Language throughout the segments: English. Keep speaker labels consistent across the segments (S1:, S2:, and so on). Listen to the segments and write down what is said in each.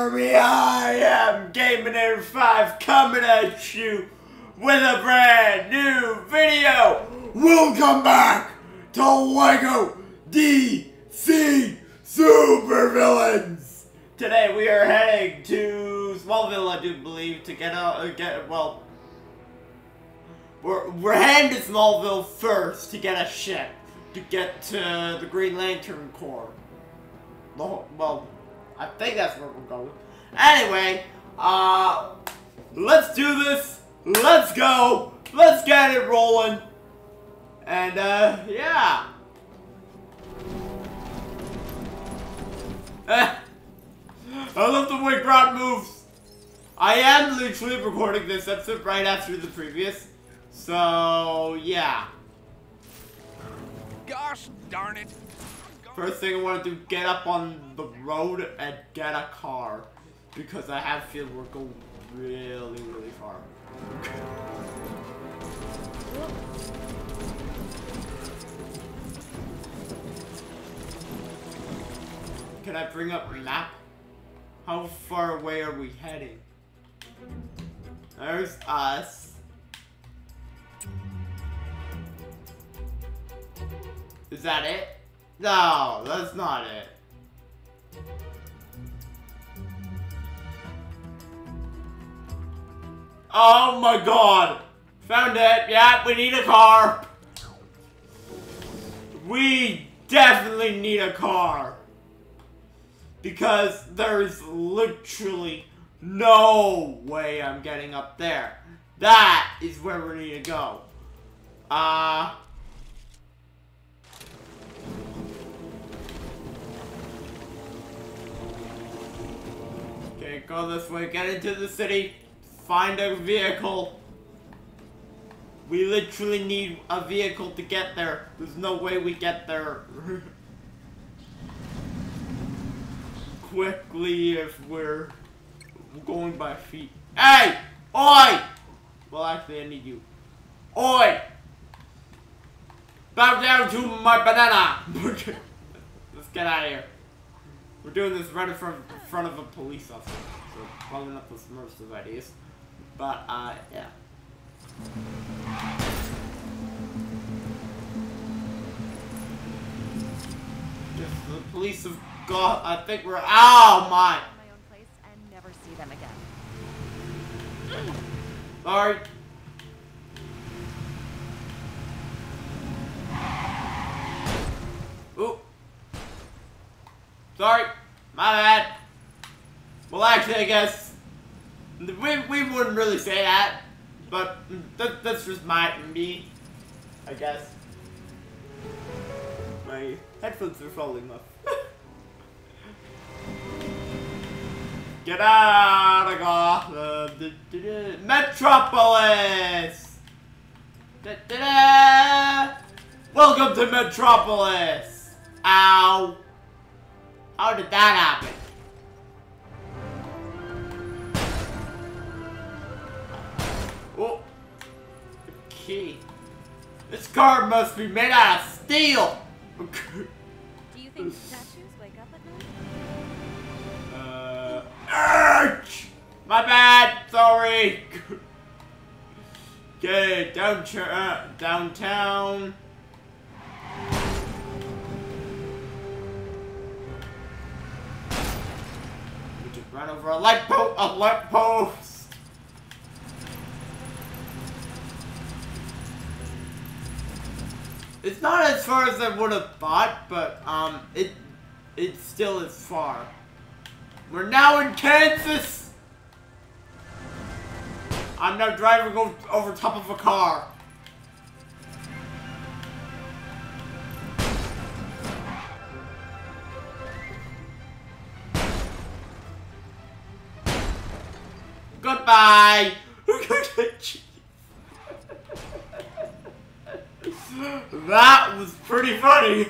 S1: Army? I am Gaminator 5 coming at you with a brand new video. Welcome back to LEGO DC Supervillains. Today we are heading to Smallville, I do believe, to get out, uh, get, well, we're, we're heading to Smallville first to get a ship to get to the Green Lantern Corps. Well, I think that's where we're going. Anyway, uh, let's do this. Let's go. Let's get it rolling. And, uh, yeah. I love the way Grodd moves. I am literally recording this episode right after the previous. So, yeah.
S2: Gosh darn it.
S1: First thing I want to do, get up on the road and get a car. Because I have a feeling we're going really, really far. Can I bring up map? How far away are we heading? There's us. Is that it? No, that's not it. Oh my god! Found it! Yeah, we need a car! We definitely need a car! Because there's literally no way I'm getting up there. That is where we need to go. Uh... Go this way, get into the city, find a vehicle. We literally need a vehicle to get there. There's no way we get there quickly if we're going by feet. Hey! Oi! Well, actually, I need you. Oi! Bow down to my banana! Let's get out of here. We're doing this right in front, in front of a police officer, so probably not the smartest of ideas. But, uh, yeah. The police have got, I think we're, oh my!
S3: my own place and never see them again.
S1: Sorry. Ooh. Sorry. My bad. Well, actually, I guess we, we wouldn't really say that, but that, that's just my me, I guess. My headphones are falling off. Get out of Gotham! Metropolis! Da, da, da. Welcome to Metropolis! Ow! How did that happen? Oh! Key. This car must be made out of steel!
S3: Do you think statues wake up at night?
S1: Uh! My bad, sorry. Okay, down uh, downtown. Ran over a light post. A light post. It's not as far as I would have thought, but um, it it still is far. We're now in Kansas! I'm now driving over top of a car. Goodbye! that was pretty funny.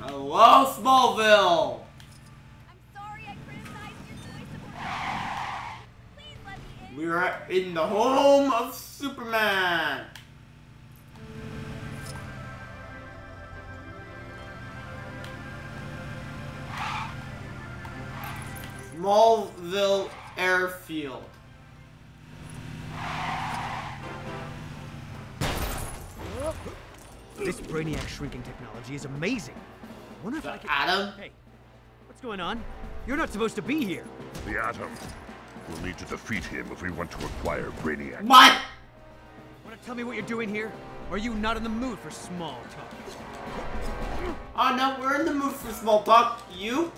S1: Hello, Smallville!
S3: I'm sorry I criticized your choice of words. Please let me in.
S1: We're in the home of Superman! Smallville Airfield.
S2: This Brainiac shrinking technology is amazing. I wonder if I can...
S1: Atom?
S2: Hey, what's going on? You're not supposed to be here.
S4: The Atom. We'll need to defeat him if we want to acquire Brainiac.
S1: What?
S2: Want to tell me what you're doing here? Or are you not in the mood for small talk?
S1: Oh no, we're in the mood for small talk. You?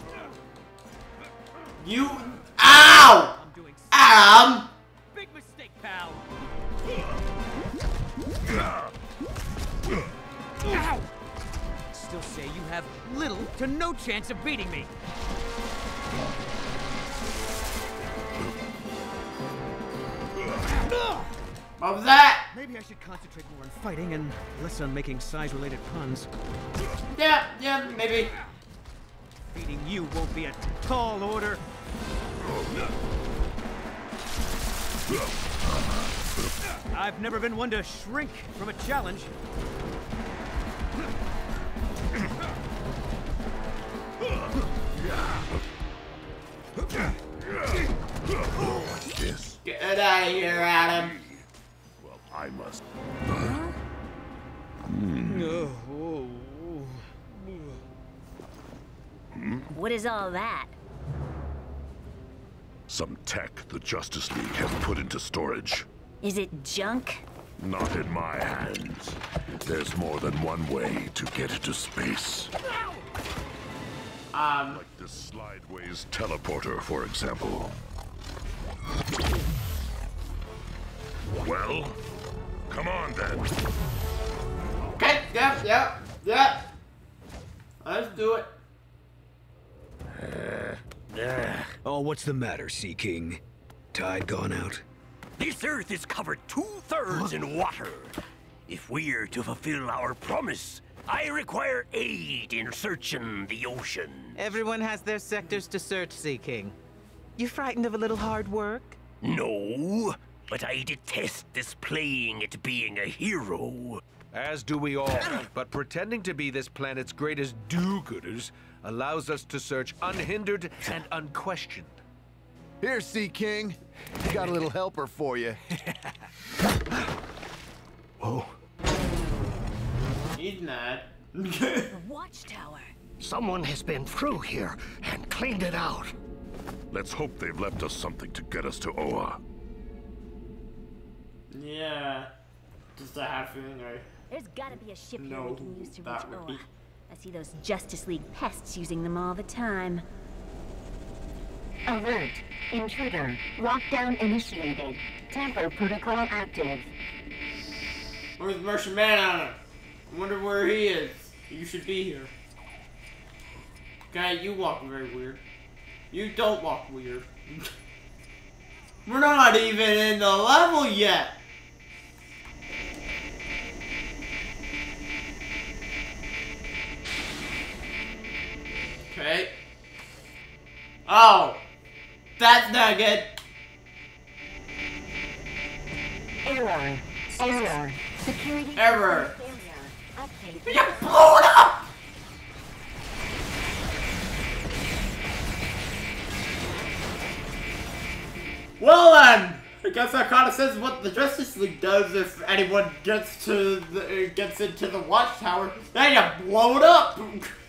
S1: You? Ow!
S2: I'm doing s-
S1: Atom!
S2: big mistake, pal. Ow! Still say you have little to no chance of beating me.
S1: Was that?
S2: Maybe I should concentrate more on fighting and less on making size-related puns.
S1: Yeah, yeah, maybe.
S2: Beating you won't be a tall order. I've never been one to shrink from a challenge.
S4: What's this?
S1: Get out of here, Atom.
S4: Well, I must.
S5: What is all that?
S4: Some tech the Justice League has put into storage.
S5: Is it junk?
S4: Not in my hands. There's more than one way to get into space.
S1: Um,
S4: Like this Slideways teleporter, for example. Well, come on then.
S1: okay, yep, yep, yep. Let's do it.
S6: Oh, what's the matter, Sea King? Tide gone out?
S7: This earth is covered two-thirds in water. If we're to fulfill our promise, I require aid in searching the ocean.
S8: Everyone has their sectors to search, Sea King. You frightened of a little hard work?
S7: No, but I detest this playing at being a hero.
S9: As do we all. But pretending to be this planet's greatest do-gooders allows us to search unhindered and unquestioned.
S10: Here, Sea King. We got a little helper for you. Whoa.
S1: He's mad.
S5: Watchtower.
S7: Someone has been through here and cleaned it out.
S4: Let's hope they've left us something to get us to Oa.
S1: yeah. Just a half feeling I.
S5: There's gotta be a ship here
S1: No,
S5: we can use to reach
S1: that would
S5: Oa. I see those Justice League pests using them all the time.
S11: Alert. Intruder. Lockdown initiated. Tamper protocol active.
S1: Where's Martian Manhunter? I wonder where he is. You should be here. Guy, you walk very weird. You don't walk weird. We're not even in the level yet. Okay. Oh. That's not good.
S11: Error. Error. Security.
S1: Error. You blew it up! Well then, I guess that kind of says what the Justice League does if anyone gets to the, gets into the Watchtower. Then you blow it up.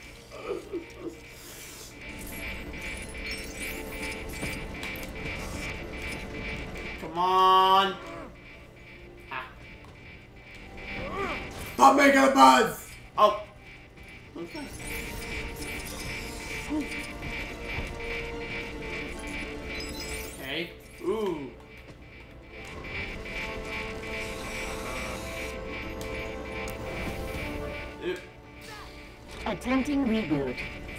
S1: on. Ah. Stop making a buzz! Oh. Okay. Okay. Ooh.
S11: Attempting reboot.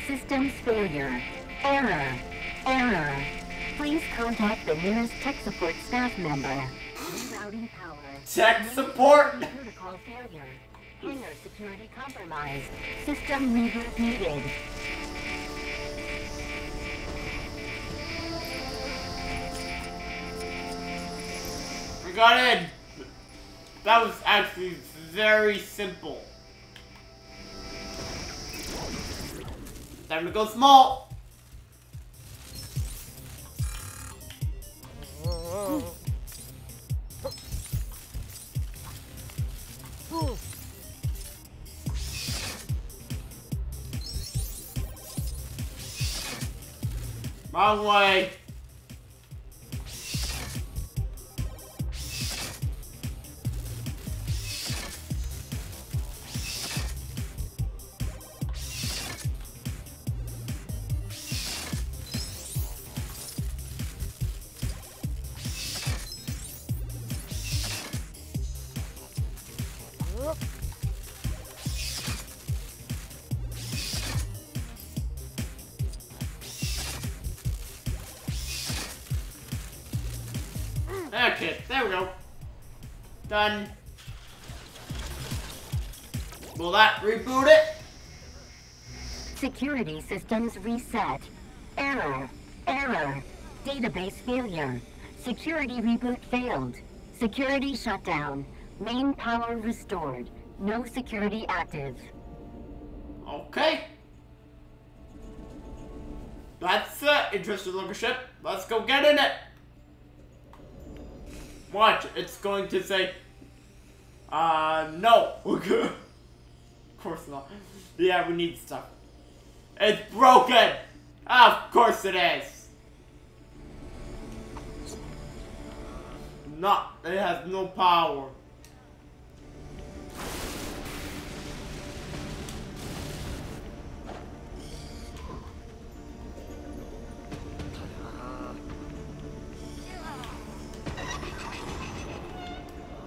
S11: Systems failure. Error. Error. Please contact the nearest tech support staff member. Rerouting power.
S1: Tech support?
S11: Protocol failure. Hangar security compromised. System reboot needed.
S1: We got in. That was actually very simple. Time to go small. My way.
S11: Systems reset. Error. Error. Database failure. Security reboot failed. Security shutdown. Main power restored. No security active.
S1: Okay. That's uh, interesting looking ship. Let's go get in it. Watch, it's going to say, uh, no. of course not. Yeah, we need stuff. It's broken. Of course it is. Not, it has no power.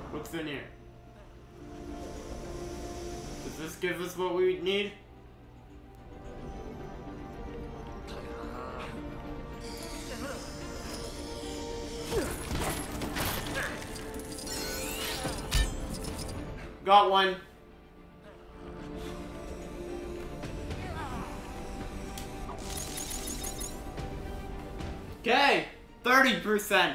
S1: What's in here? Does this give us what we need? Got one. Okay, 30%.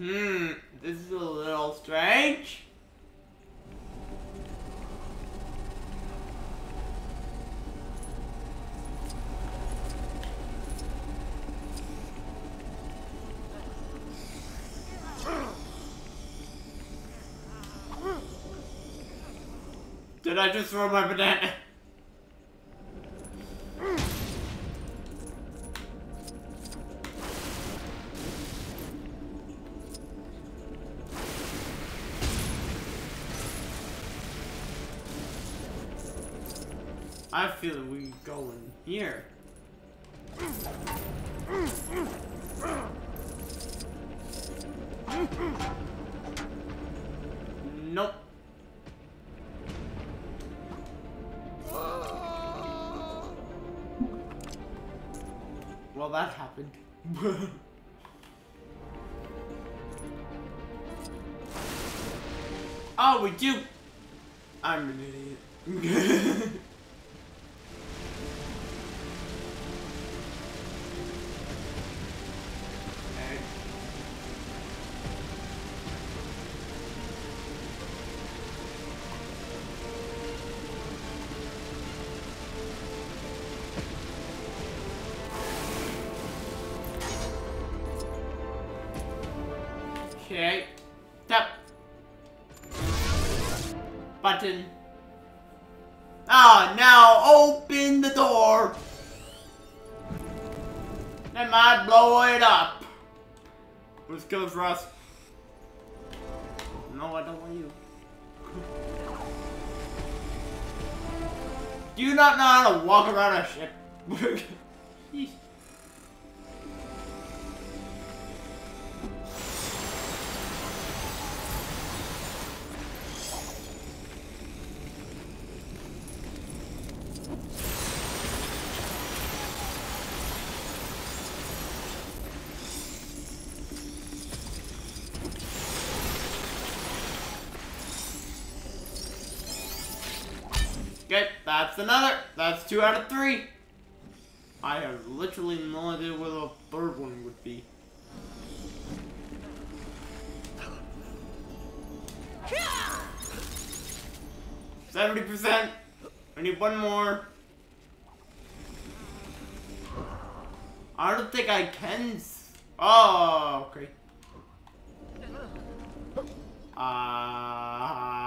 S1: Hmm, this is a little strange. Did I just throw my banana? Okay. Tap. Button. Ah, now open the door. That might blow it up. Let's go, Russ. No, I don't want you. Do you not know how to walk around a ship? that's another. That's two out of three. I have literally no idea where the third one would be. Seventy percent. I need one more. I don't think I can. Oh, okay. Ah.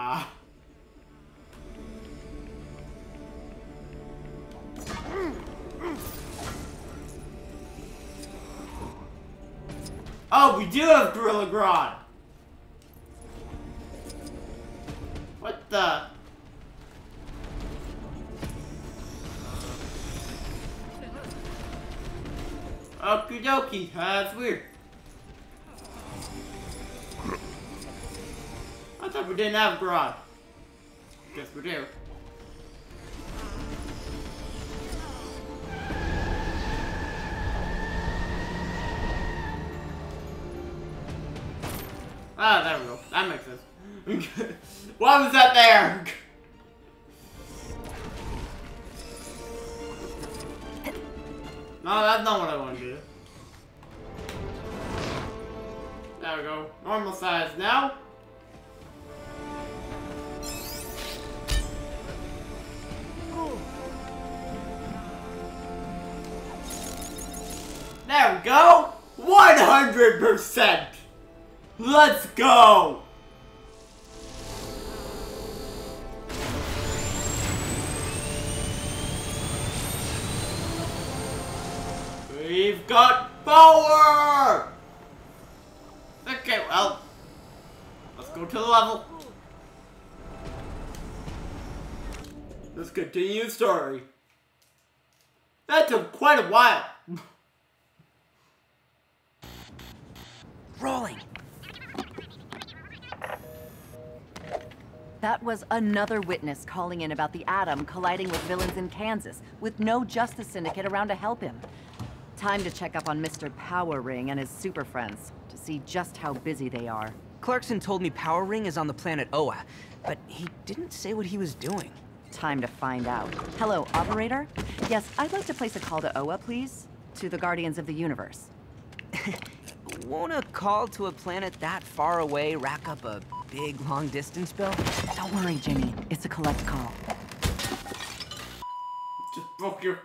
S1: Oh, we do have Gorilla Grodd. What the? Okie dokie, that's weird. I thought we didn't have Grodd. Guess we do. Ah, there we go. That makes sense. Why was that there? No, that's not what I want to do. There we go. Normal size now. There we go. 100%. Let's go. We've got power! Okay, well, let's go to the level. Let's continue the story. That took quite a while.
S12: Rolling. That was another witness calling in about the Atom colliding with villains in Kansas, with no Justice Syndicate around to help him. Time to check up on Mr. Power Ring and his super friends to see just how busy they are.
S13: Clarkson told me Power Ring is on the planet Oa, but he didn't say what he was doing.
S12: Time to find out. Hello, operator? Yes, I'd like to place a call to Oa, please. To the Guardians of the Universe.
S13: Won't a call to a planet that far away rack up a big long distance bill?
S12: Don't worry, Jimmy. It's a collect call.
S1: Just broke your...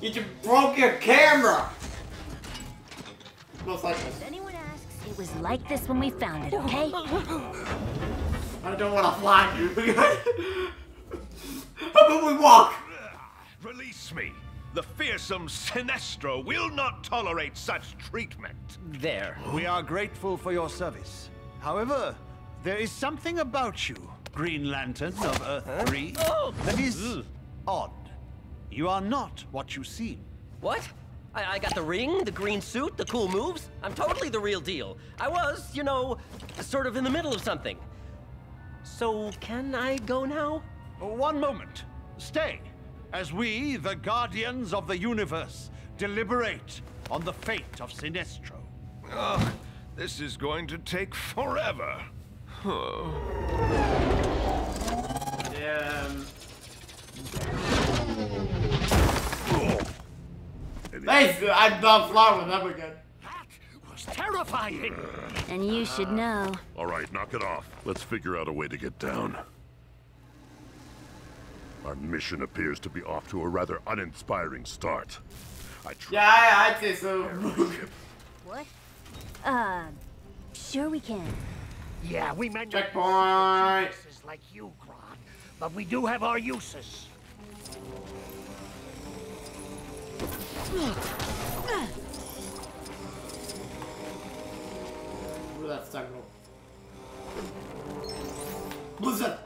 S1: You just broke your camera! Most likely.
S5: If anyone asks, it was like this when we found it, okay?
S1: I don't want to fly you. How about we walk?
S9: Release me. The fearsome Sinestro will not tolerate such treatment.
S14: There. We are grateful for your service. However, there is something about you, Green Lantern of Earth 3, that is odd. You are not what you seem.
S15: What? I, I got the ring, the green suit, the cool moves. I'm totally the real deal. I was, you know, sort of in the middle of something. So, can I go now?
S14: One moment. Stay, as we, the Guardians of the Universe, deliberate on the fate of Sinestro.
S9: Ugh, this is going to take forever.
S1: Um. Nice! I'd not fly with them again.
S7: That was terrifying.
S5: And you should know.
S4: All right, knock it off. Let's figure out a way to get down. Our mission appears to be off to a rather uninspiring start. I tr-
S1: Yeah, I, I'd say so.
S5: What? Uh, sure we can.
S7: Yeah, we may not
S1: Checkpoint.
S7: uses like you, Grodd, but we do have our uses.
S1: Ooh, that's technical. Blizzard!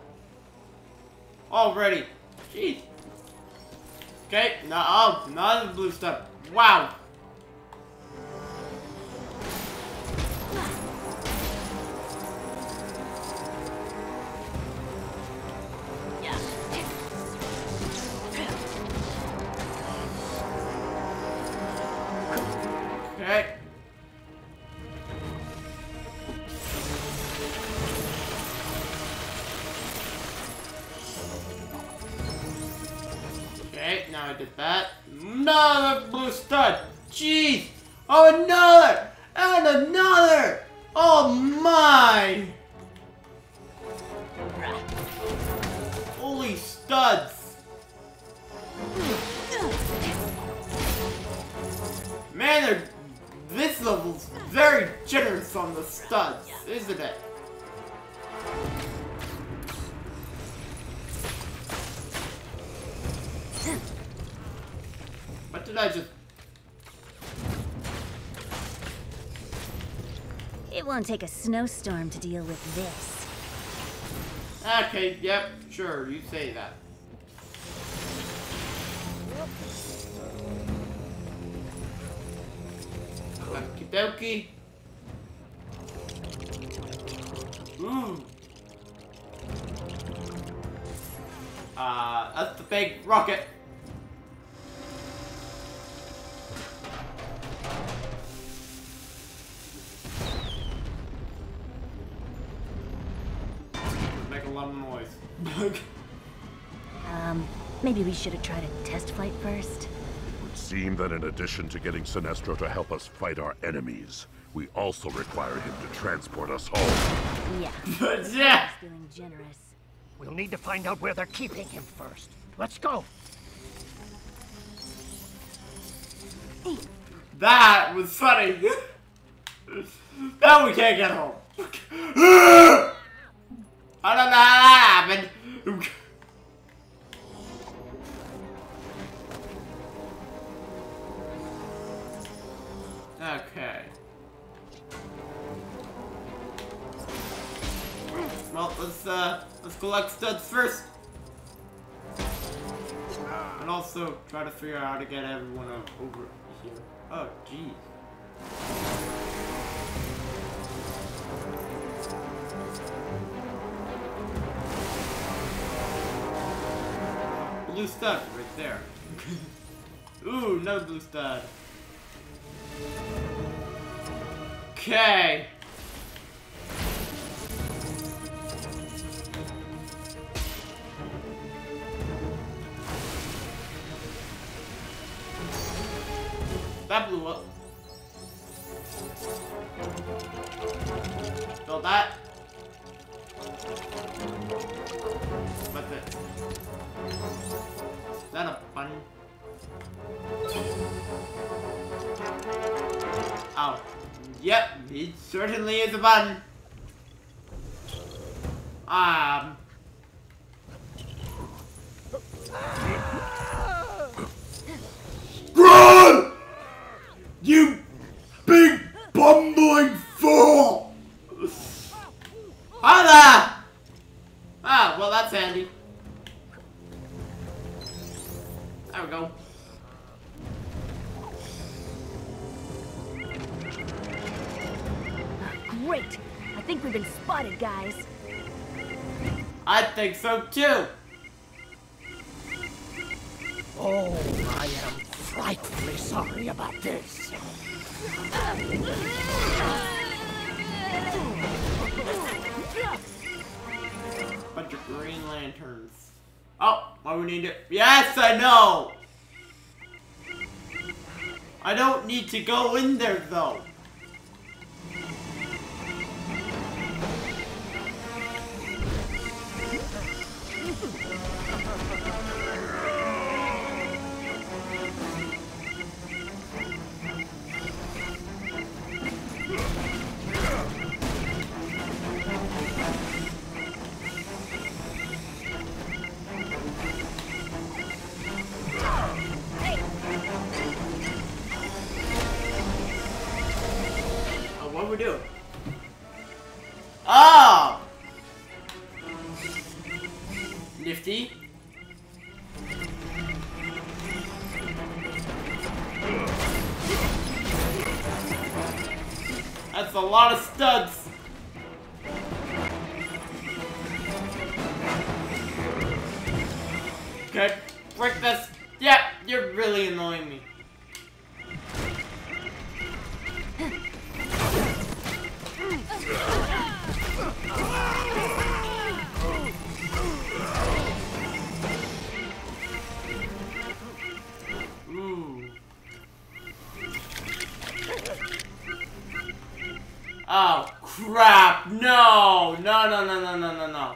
S1: Already. Jeez. Okay, no, oh, not the blue stuff. Wow. Jeez. Oh, another. And another. Oh, my. Holy studs. Man, they're, this level's very generous on the studs, isn't it? What did I just...
S5: It won't take a snowstorm to deal with this.
S1: Okay, yep, sure, you say that. Okie. Ooh. Uh, that's the big rocket. Lot of noise.
S5: Um, maybe we should have tried a test flight first.
S4: It would seem that in addition to getting Sinestro to help us fight our enemies, we also require him to transport us home.
S5: Yeah.
S1: yeah.
S5: Feeling generous.
S16: We'll need to find out where they're keeping him first. Let's go.
S1: That was funny. now we can't get home. I don't know how that happened. Okay. Well, let's uh, let's collect studs first, and also try to figure out how to get everyone over here. Oh, geez. Blue stud right there. Ooh, no blue stud. Okay. That blew up. Build that. What's it? That a button? Oh. Yep, it certainly is a button. Um.
S4: Run! You big bumbling
S16: Oh, I am frightfully sorry about this.
S1: Bunch of green lanterns. Oh, why we need it? Yes, I know. I don't need to go in there though. That's a lot of studs. Okay, break this. Yeah, you're really annoying me. Oh, crap. No. No, no, no, no, no, no, no.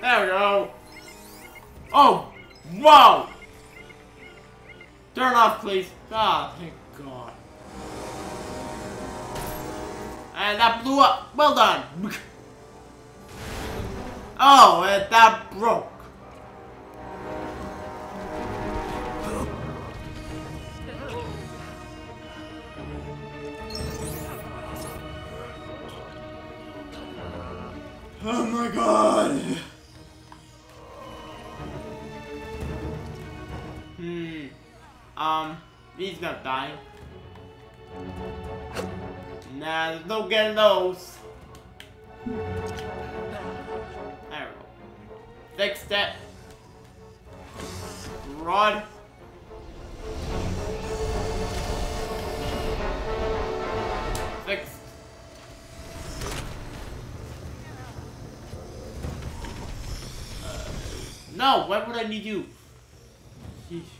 S1: There we go. Oh, wow. Turn off, please. Ah, thank God. And that blew up. Well done. Oh, and that broke. Oh my god. Um, he's not dying. Nah, there's no getting those. There we go. Fix that. Rod. Fixed. Uh, no, why would I need you? Sheesh.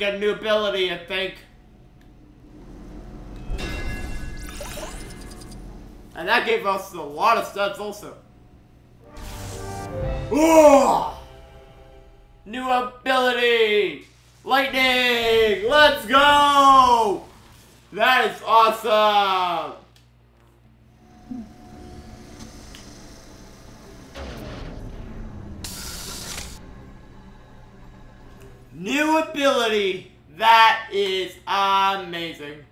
S1: Get a new ability, I think. And that gave us a lot of stats also. Ooh! New ability! Lightning! Let's go! That is awesome! New ability! That is amazing.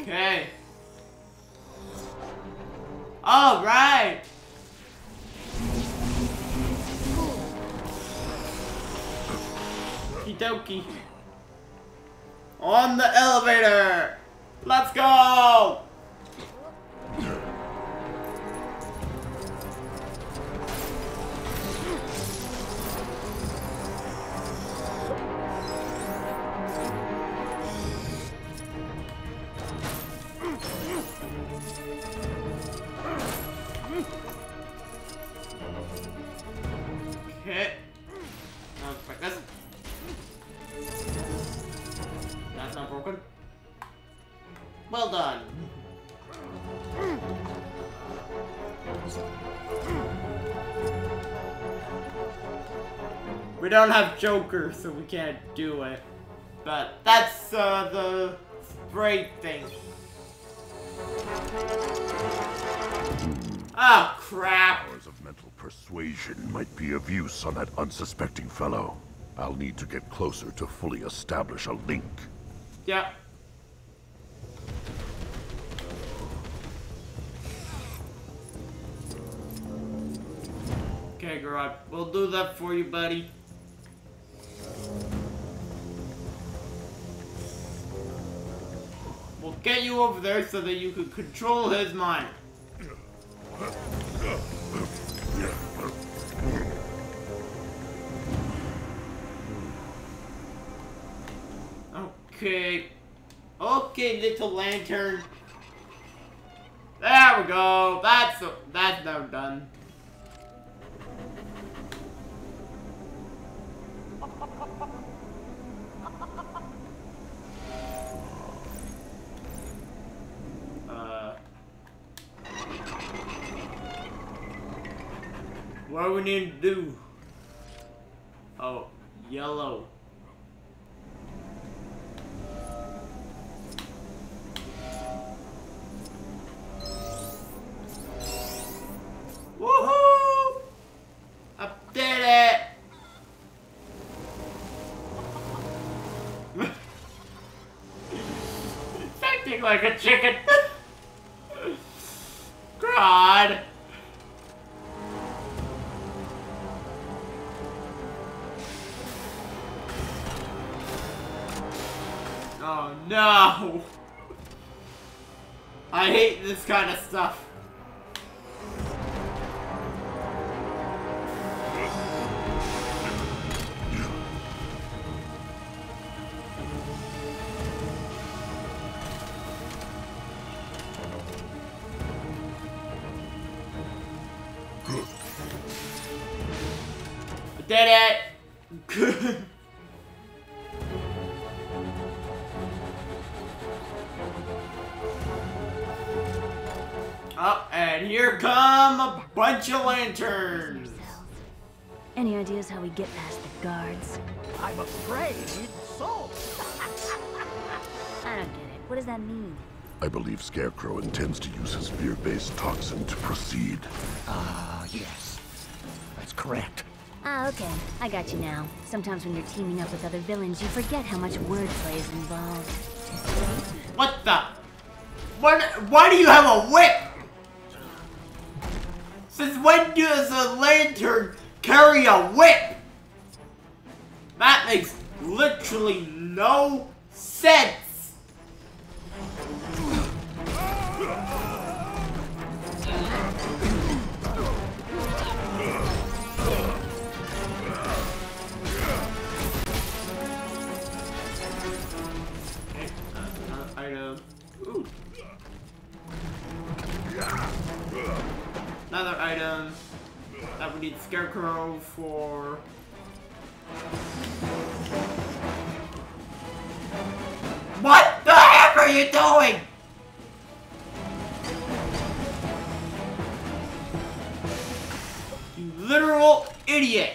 S1: Okay. All right. Okie dokie. On the elevator. Let's go. Don't have Joker, so we can't do it. But that's uh, the spray thing. Oh, crap.
S4: Powers of mental persuasion might be of use on that unsuspecting fellow. I'll need to get closer to fully establish a link.
S1: Yeah. Okay, Garage, we'll do that for you, buddy. We'll get you over there so that you can control his mind. Okay. Okay, little lantern. There we go. That's that's now done. What do we need to do? Oh, yellow. Woohoo! I did it! Acting like a chicken. no! I hate this kind of stuff.
S5: We get past the guards?
S16: I'm afraid so.
S5: I don't get it. What does that mean?
S4: I believe Scarecrow intends to use his fear-based toxin to proceed.
S16: Ah, yes. That's correct.
S5: Ah, okay. I got you now. Sometimes when you're teaming up with other villains, you forget how much wordplay is involved.
S1: What the? What? Why do you have a whip? Since when does a lantern carry a whip? That makes literally no sense. Item. Another item that we need Scarecrow for. What the heck are you doing? You literal idiot!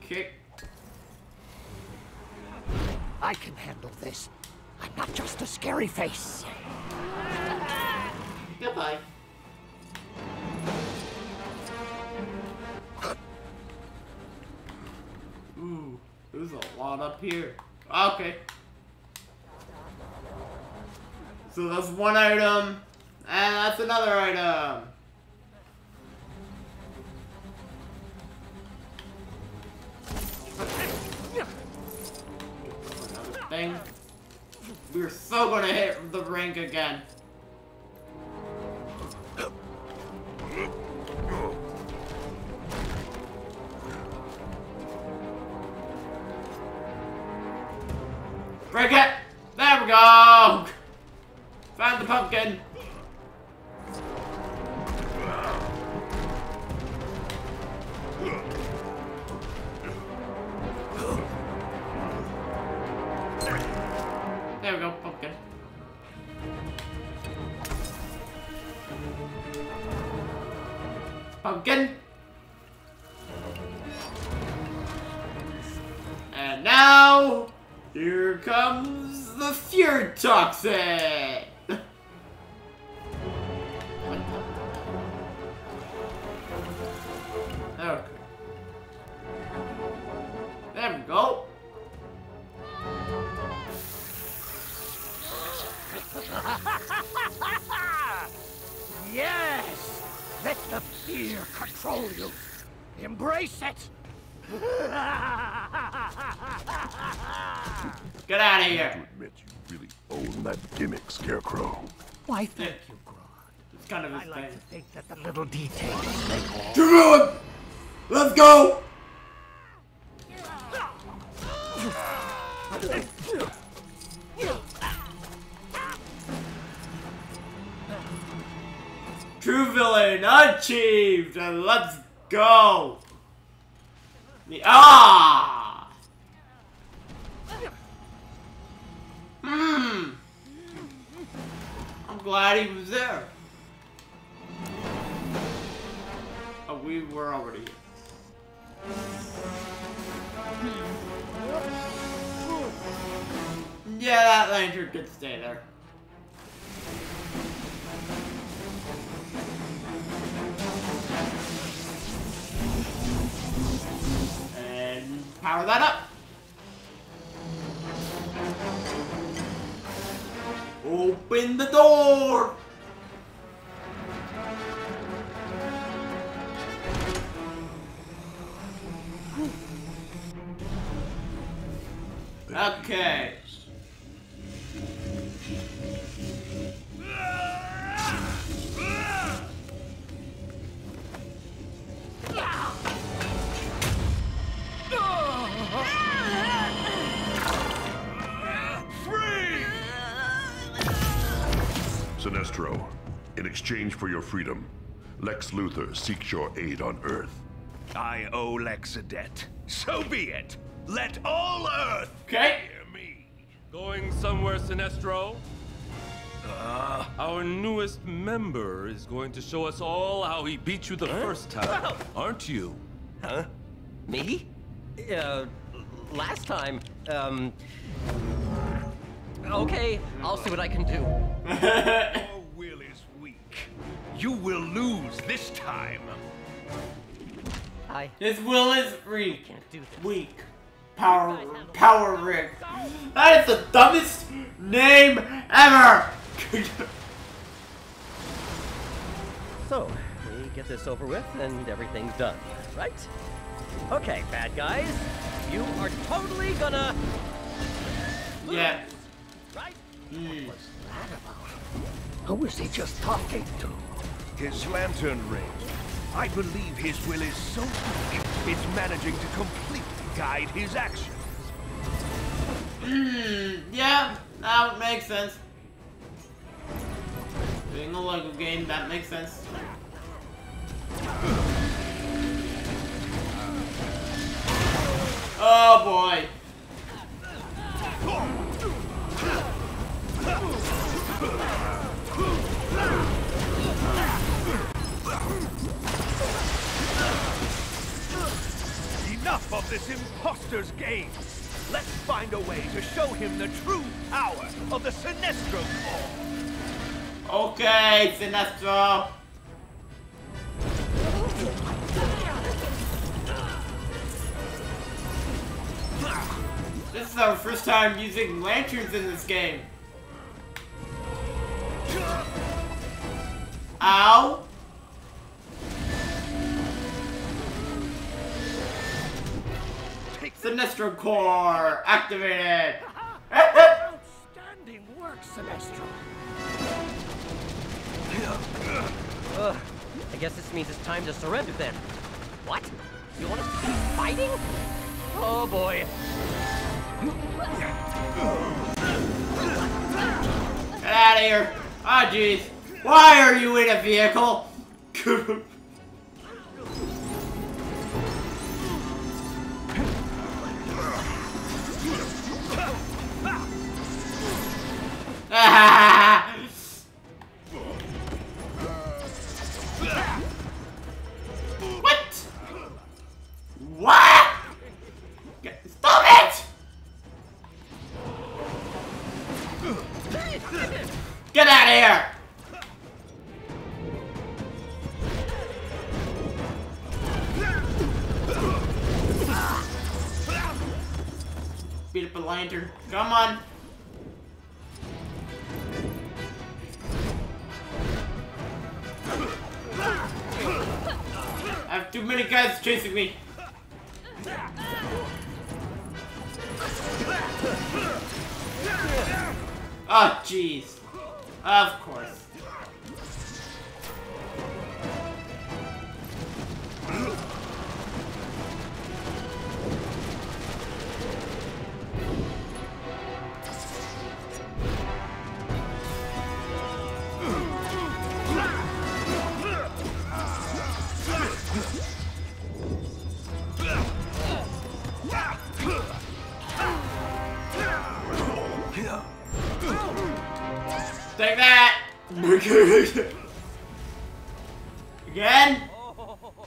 S1: Kick.
S16: I can handle this. I'm not just a scary face.
S1: Goodbye. Ooh, there's a lot up here. Okay. So that's one item, and that's another item. Another thing. We're so gonna hit the rank again. Break it! There we go! Found the pumpkin! Fear go!
S16: The
S1: ah! Hmm. I'm glad he was there. Oh, we were already here. Yeah, that lantern could stay there. Power that up. Open the door! Okay.
S4: Sinestro, in exchange for your freedom, Lex Luthor seeks your aid on Earth.
S9: I owe Lex a debt. So be it. Let all Earth
S1: Okay.
S9: hear me.
S17: Going somewhere, Sinestro?
S9: Uh,
S17: Our newest member is going to show us all how he beat you the first time, aren't you?
S15: Huh? Me? Uh, last time, um... Okay, I'll see what I can do.
S9: your will is weak. You will lose this time.
S15: I...
S1: His will is weak.
S15: Can't do this.
S1: Weak. Power, Power Ring. That is the dumbest name ever.
S15: So, we get this over with and everything's done, right? Okay, bad guys, you are totally gonna...
S1: yeah.
S15: Right?
S16: Who is he just talking to?
S9: His lantern ring. I believe his will is so weak, it's managing to completely guide his actions.
S1: Hmm. Yeah, that would make sense. Being a Lego game, that makes sense. Oh boy.
S9: Enough of this imposter's game! Let's find a way to show him the true power of the Sinestro Corps!
S1: Okay, Sinestro. This is our first time using lanterns in this game. Ow. Sinestro Corps activated.
S16: Outstanding work, Sinestro.
S15: Ugh, I guess this means it's time to surrender then. What? You want us to keep fighting? Oh boy.
S1: Get out of here. Ah, jeez. Why are you in a vehicle? what? What? Stop it! Get out of here! A lantern. Come on. I have too many guys chasing me. Oh, jeez. Of course. Take that! again?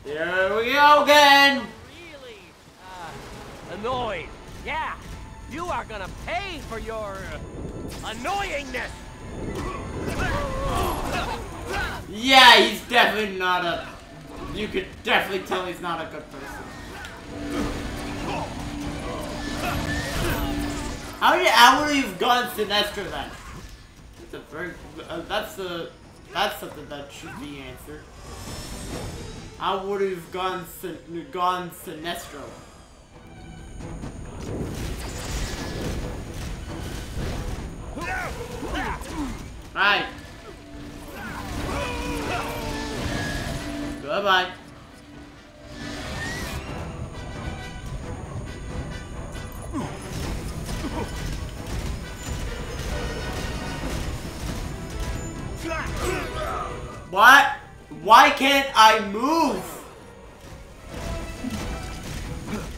S1: Here we go again!
S15: Uh, annoyed. Yeah, you are gonna pay for your annoyingness.
S1: Yeah, he's definitely not a... You could definitely tell he's not a good person. How many hours have gone Sinestro then? Very, uh, that's the that's something that should be answered. I would have gone gone Sinestro? Right. Goodbye. Why can't I move?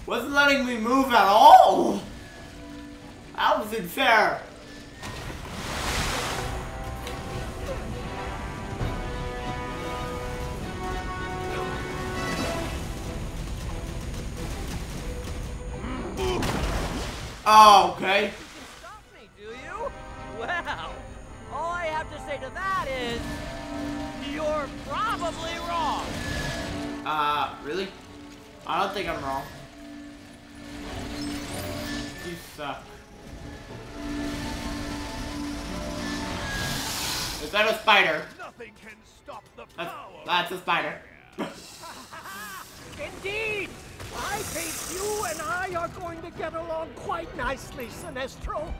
S1: Wasn't letting me move at all. That wasn't fair. Oh, okay. Uh, really? I don't think I'm wrong. You suck. Is that a spider?
S9: Nothing can stop the
S1: That's, that's a spider.
S16: Indeed! I think you and I are going to get along quite nicely, Sinestro.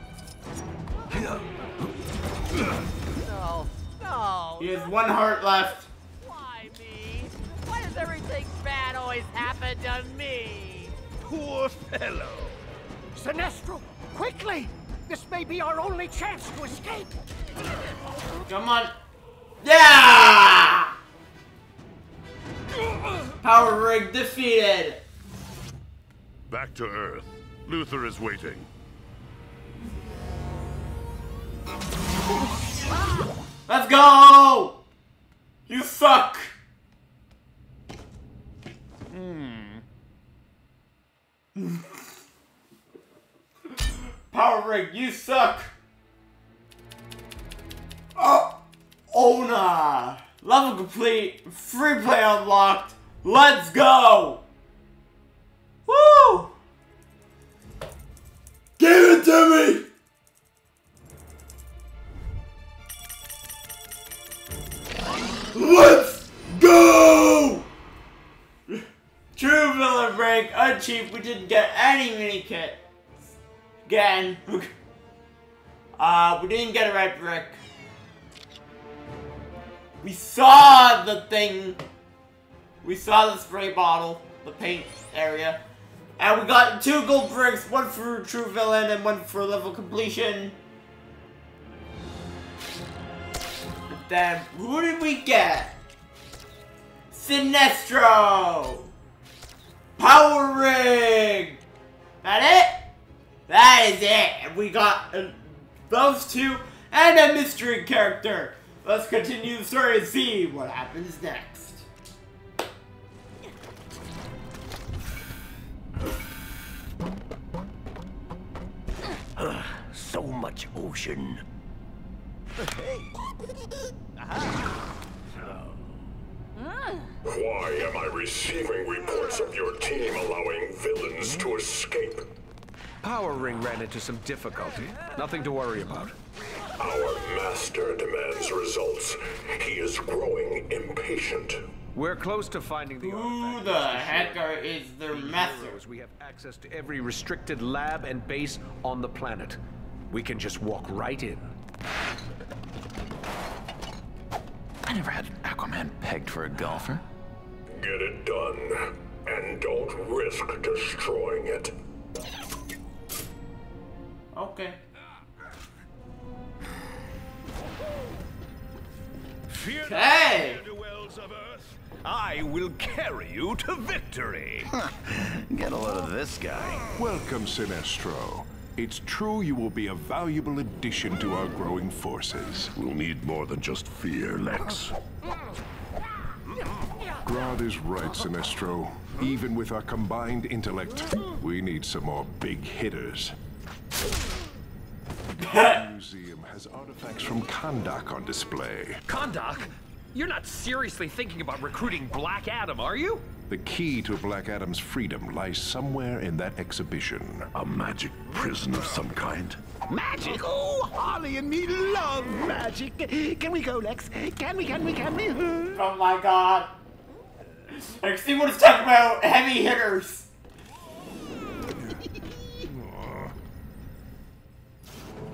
S15: No, no.
S1: He has one heart left.
S15: Everything bad always happen to me?
S9: Poor fellow.
S16: Sinestro, quickly! This may be our only chance to escape.
S1: Come on. Yeah! Power Ring defeated.
S4: Back to Earth. Luthor is waiting.
S1: Let's go! You suck! Power Ring, you suck! Uh, oh! Ona! Level complete, free play unlocked, let's go! Woo! Give it to me! Let's go! True villain break, achieved. We didn't get any mini kit. Again. uh, we didn't get a red brick. We saw the thing. We saw the spray bottle, the paint area. And we got two gold bricks, one for true villain and one for level completion. Then who did we get? Sinestro! Power Ring! That it? That is it! We got uh, those two and a mystery character. Let's continue the story and see what happens next.
S7: so much ocean.
S18: Why am I receiving reports of your team allowing villains to escape?
S19: Power Ring ran into some difficulty. Nothing to worry about.
S18: Our master demands results. He is growing impatient.
S19: We're close to finding the
S1: Who the heck are, is their master?
S19: Heroes. We have access to every restricted lab and base on the planet. We can just walk right in.
S20: Never had Aquaman pegged for a golfer.
S18: Get it done. And don't risk destroying it.
S1: Okay.
S9: Fear
S1: Okay.
S9: not, ne'er-do-wells of Earth. I will carry you to victory.
S20: Get a load of this guy.
S10: Welcome, Sinestro.
S21: It's true you will be a valuable addition to our growing forces.
S4: We'll need more than just fear, Lex.
S21: Grodd is right, Sinestro. Even with our combined intellect, we need some more big hitters. the museum has artifacts from Kahndaq on display.
S15: Kahndaq? You're not seriously thinking about recruiting Black Adam, are you?
S21: The key to Black Adam's freedom lies somewhere in that exhibition.
S4: A magic prison of some kind?
S14: Magic? Oh, Harley and me love magic. Can we go, Lex? Can we, can we, can we?
S1: Oh my god. I see what it's talking about. Heavy hitters.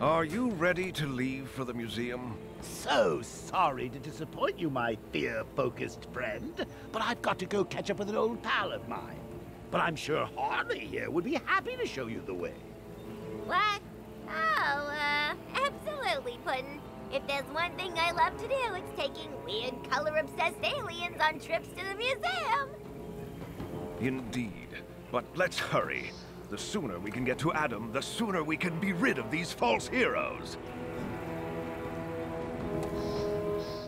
S9: Are you ready to leave for the museum?
S14: So sorry to disappoint you, my fear-focused friend, but I've got to go catch up with an old pal of mine. But I'm sure Harley here would be happy to show you the way.
S22: What? Oh, uh, absolutely, Puddin'. If there's one thing I love to do, it's taking weird, color-obsessed aliens on trips to the museum.
S9: Indeed. But let's hurry. The sooner we can get to Adam, the sooner we can be rid of these false heroes.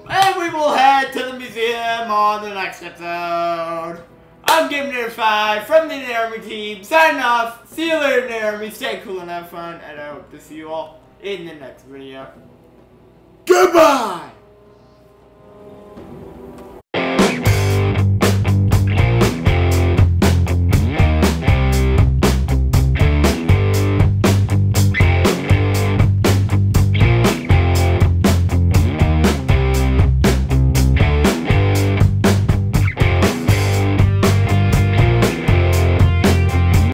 S1: And we will head to the museum on the next episode. I'm giving it five from the Army team. Signing off. See you later, Army. Stay cool and have fun. And I hope to see you all in the next video. Goodbye!